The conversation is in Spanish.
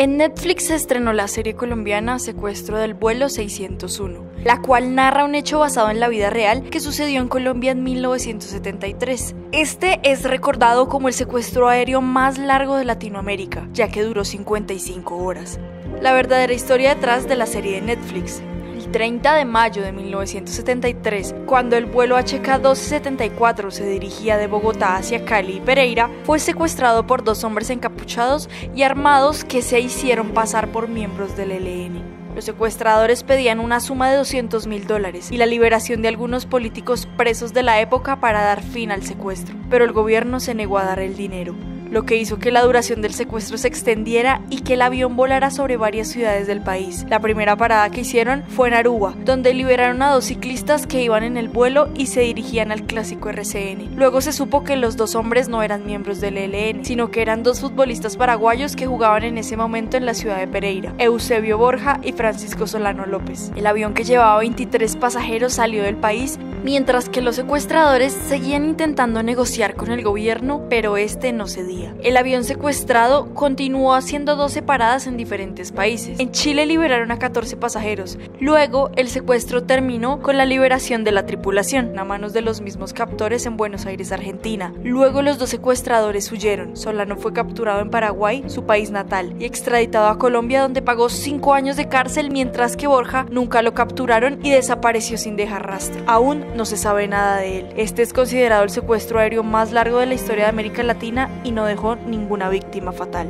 En Netflix se estrenó la serie colombiana Secuestro del vuelo 601, la cual narra un hecho basado en la vida real que sucedió en Colombia en 1973. Este es recordado como el secuestro aéreo más largo de Latinoamérica, ya que duró 55 horas. La verdadera historia detrás de la serie de Netflix, el 30 de mayo de 1973, cuando el vuelo HK-1274 se dirigía de Bogotá hacia Cali y Pereira, fue secuestrado por dos hombres encapuchados y armados que se hicieron pasar por miembros del ELN. Los secuestradores pedían una suma de 200 mil dólares y la liberación de algunos políticos presos de la época para dar fin al secuestro, pero el gobierno se negó a dar el dinero lo que hizo que la duración del secuestro se extendiera y que el avión volara sobre varias ciudades del país. La primera parada que hicieron fue en Aruba, donde liberaron a dos ciclistas que iban en el vuelo y se dirigían al clásico RCN. Luego se supo que los dos hombres no eran miembros del ELN, sino que eran dos futbolistas paraguayos que jugaban en ese momento en la ciudad de Pereira, Eusebio Borja y Francisco Solano López. El avión que llevaba 23 pasajeros salió del país mientras que los secuestradores seguían intentando negociar con el gobierno, pero este no cedía. El avión secuestrado continuó haciendo 12 paradas en diferentes países. En Chile liberaron a 14 pasajeros. Luego, el secuestro terminó con la liberación de la tripulación, a manos de los mismos captores en Buenos Aires, Argentina. Luego, los dos secuestradores huyeron. Solano fue capturado en Paraguay, su país natal, y extraditado a Colombia, donde pagó 5 años de cárcel, mientras que Borja nunca lo capturaron y desapareció sin dejar rastro. Aún no se sabe nada de él. Este es considerado el secuestro aéreo más largo de la historia de América Latina y no dejó ninguna víctima fatal.